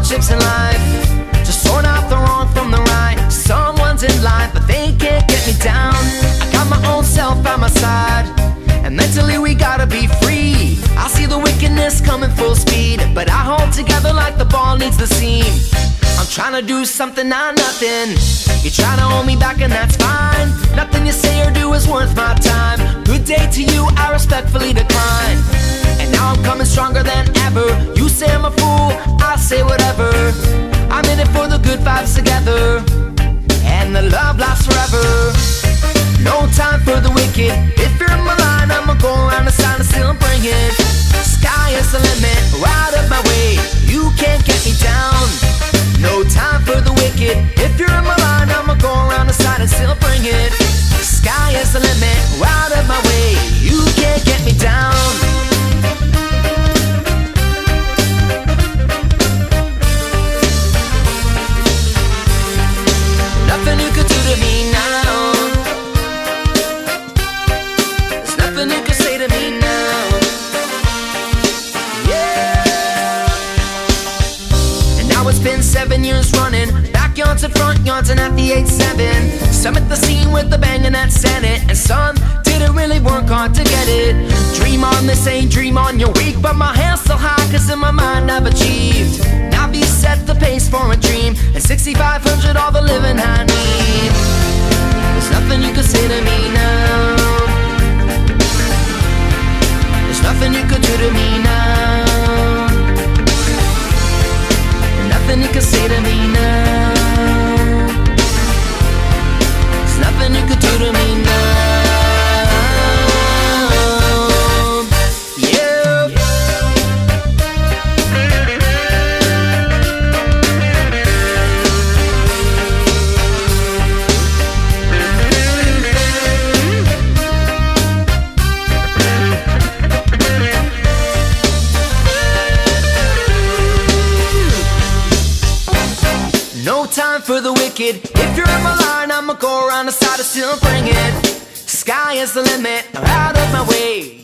hardships in life. Just sort out the wrong from the right. Someone's in line, but they can't get me down. I got my own self by my side. And mentally we gotta be free. I see the wickedness coming full speed. But I hold together like the ball needs the seam. I'm trying to do something, not nothing. You're trying to hold me back, and that's fine. Nothing Backyards and front yards and at the 8-7. Some at the scene with the bang and that Senate. And some didn't really work hard to get it. Dream on this ain't dream on your week. But my hands still high cause in my mind I've achieved. Now these set the pace for a dream. And 6,500 all the living I need. There's nothing you can say to me now. There's nothing you could do to me now. Nothing you can say to me now. For the wicked. If you're in my line, I'ma go around the side and still bring it. Sky is the limit, I'm out of my way.